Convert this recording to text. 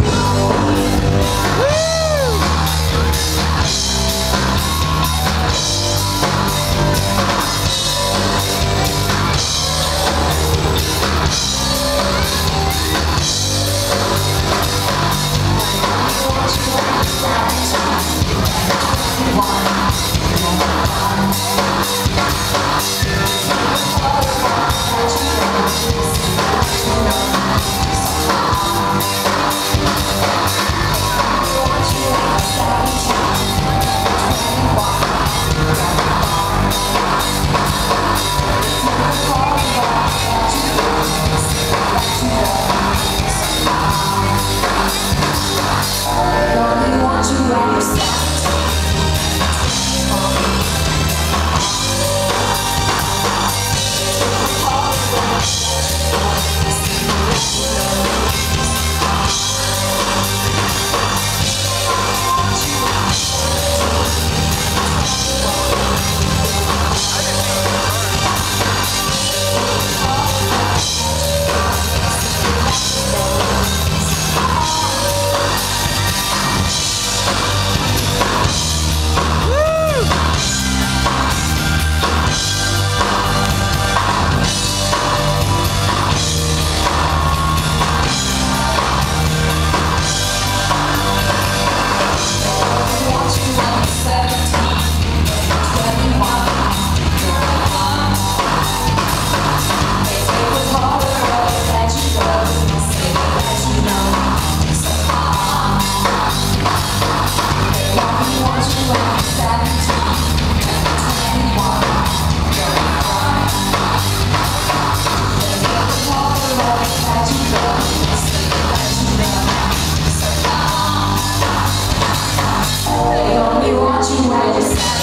Oh. Want you sad.